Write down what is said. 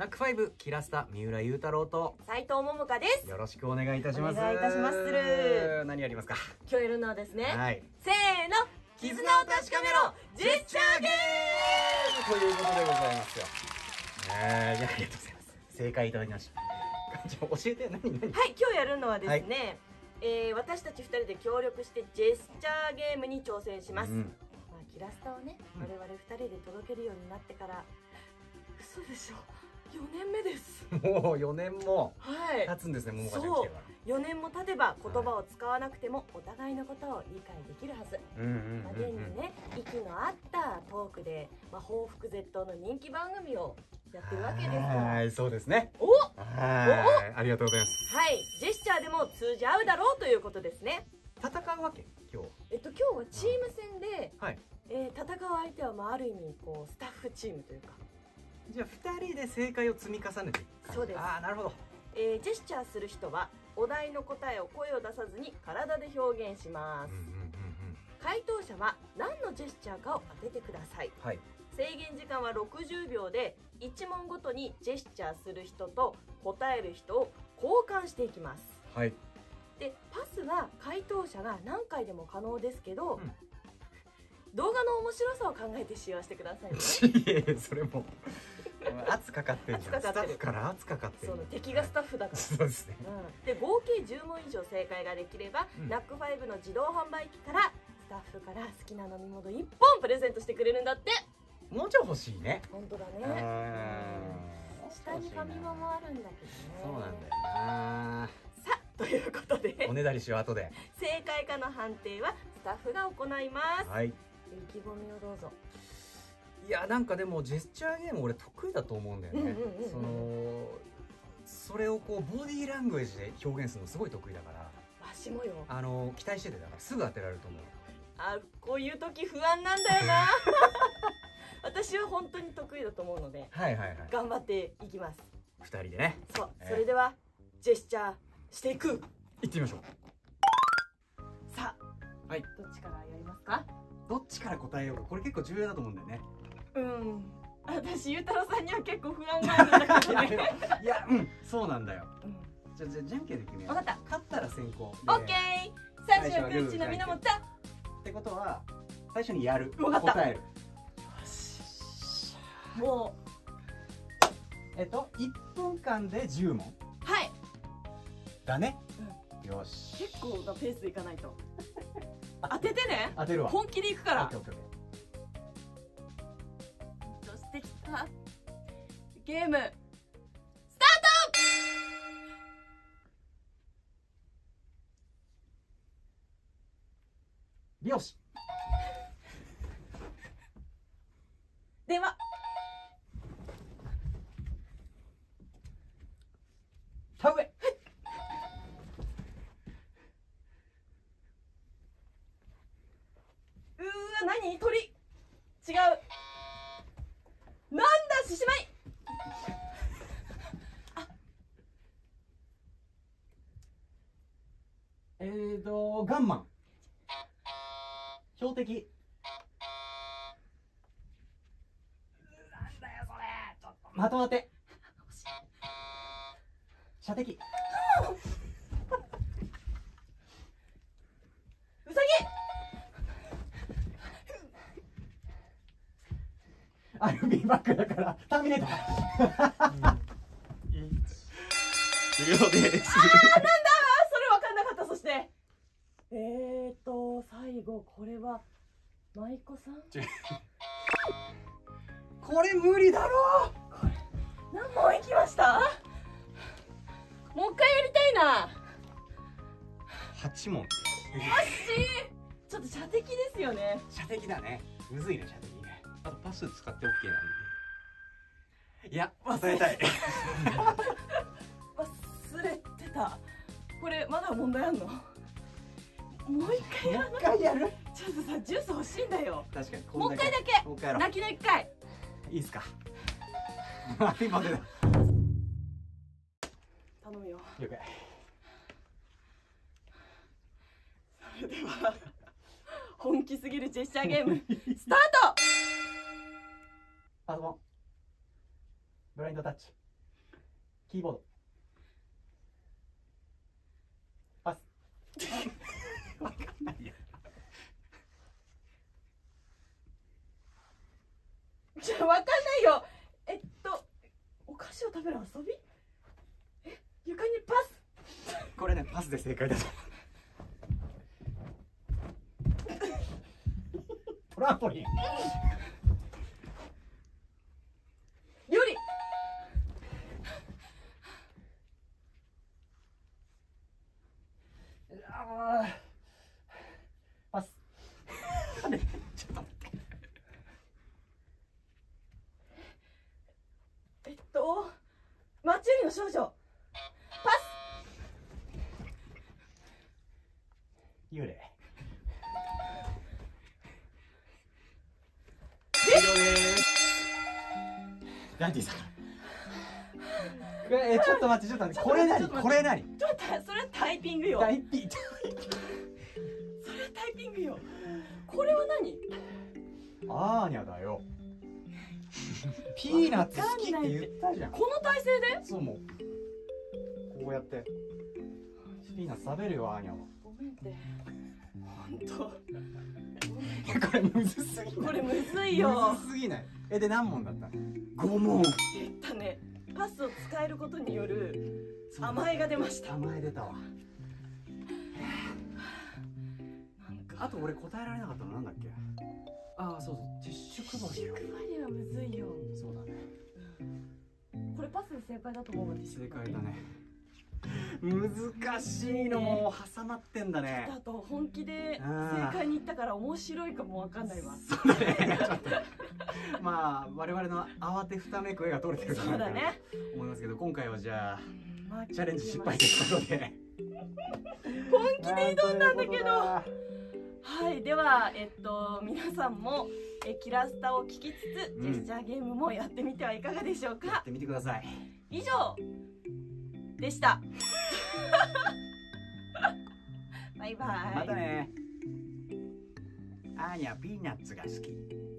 ナックファイブキラスタ三浦雄太郎と。斉藤桃香です。よろしくお願いいたします。お願いいたします。る何やりますか？今日やるのはですね、はい。せーの絆を確かめろジェスチャーゲということでございますよ。えー、じゃあありがとうございます。正解いただきました。教えて何何？ームはい今日やるのはですね、えー私たち2人で協力してジェスチャーゲームに挑戦します、うんまあ、キラスタをね、うん。我々2人で届けるようになってから嘘でしょ4年目です。もう4年もはい。経つんですね桃香ちゃん来てから。4年も経てば言葉を使わなくてもお互いのことを理解できるはず、まあ、現にね息の合ったトークで、まあ、報復絶倒の人気番組をやってるわけですはいそうですね。お！はいありがとうございます。はい。ジェスチャーでも通じ合うだろうということですね。戦うわけ？今日。えっと今日はチーム戦で、はい。えー戦う相手はまあある意味こうスタッフチームというか、じゃあ2人で正解を積み重ねていくそうです。ああなるほど。えージェスチャーする人はお題の答えを声を出さずに体で表現します、うんうんうんうん。回答者は何のジェスチャーかを当ててください。はい。制限時間は60秒で1問ごとにジェスチャーする人と答える人を交換していきます。はい。でパスは回答者が何回でも可能ですけど、うん。動画の面白さを考えて使用してくださいね。それも 圧かかってんじゃん。圧かかってる。スタッフから圧かかってんそ敵がスタッフだから。そうですね。うん。で合計10問以上正解ができれば、うん。ナックファイブの自動販売機からスタッフから好きな飲み物1本プレゼントしてくれるんだって。もうちょい欲しいね。本当だうねー。ん。下にファミマもあるんだけどね。そうなんだよな。さあということで。おねだりしよう後で。正解かの判定はスタッフが行います。はい。意気込みをどうぞいやなんかでもジェスチャーゲーム俺得意だと思うんだよね。そのそれをこうボディーラングエージで表現するのすごい得意だから。わしもよ。あの期待しててだからすぐ当てられると思う。あこういう時不安なんだよな。私は本当に得意だと思うのではいはいはい。頑張っていきます。二人でね。そうええ。それではジェスチャーしていく。行ってみましょう。さあはい。どっちからやりますか？どっちから答えようか。これ結構重要だと思うんだよねうん。私ゆうたろうさんには結構不安があるんだけど いやでね。もいやうんそうなんだよ。うん。じゃあじゃあじゃんけんで決めよう。わかった。勝ったら先行。オッケー。最初はグッチのみなもたーってことは最初にやる。わかった。答える。もえっと1分間で10問。うはい。だね、よし。結構なペースでいかないと。当ててね。当てるわ。本気でいくから。オそしてきたゲームーよし。では田植え。うーわ何？鳥違うなんだ獅子舞えガンマン。標的。なんだよそれちょっと的当て。射的。うさアルビーバックだからターミネーター。終了です。ぎあーなんだそれ分かんなかったそしてえーと最後これは舞妓さん？これ無理だろ！何問いきました？もう一回やりたいな。八問。しちょっと射的ですよね。射的だね。むずいね射的ね。あとパス使って OK なんいや忘れたい。忘れてた。これまだ問題あんの？もう一回やらもう一回やる？ちょっとさジュース欲しいんだよ。確かにもう一回だけ。もう一回やろう。泣きの一回。いいっすか。あピンポン出た頼むよ。了解。それでは本気すぎるジェスチャーゲーム スタート！パソコン。ブラインドタッチ。キーボード。パス わかんないよじゃあわかんないよ。えっとお菓子を食べる遊び？え？床にパス？これねパスで正解だと。トランポリン。料理。あーパスあれちょっと待ってえっとマチュリの少女パ幽霊。終了ですダンディさん。えちょっと待ってちょっと待ってこれ何これ何スちょっとそれはタイピングよ。それは大ピタイピングよ。これは何？アーニャだよ。ピーナッツ好きって言ったじゃん。この体勢で？そうもう。こうやって。ピーナッツ食べるよアーニャは。ごめんって。本当。これむずすぎこれむずいよ。むずすぎない？えで何問だった五問。言ったねパスを使えることによる甘えが出ました。甘え出たわ。なんか。あと俺答えられなかったの？なんだっけ？ああそうそう。ティッシュ配りよ配りはむずいよ。そうだね。これパスで正解だと思うわ正解だね難しいのも挟まってんだね。あと本気で正解に行ったから面白いかもわかんないわ。そうだね。ちょっとまあ我々の慌てふためく絵が撮れてるかなそうだね。思いますけど今回はじゃあまあチャレンジ失敗ということで。本気で挑んだんだけど。あはいではえっと皆さんもえキラスタを聞きつつうん。ジェスチャーゲームもやってみてはいかがでしょうか。ーやってみてください。以上でした。バイバイ。またね。アーニャピーナッツが好き。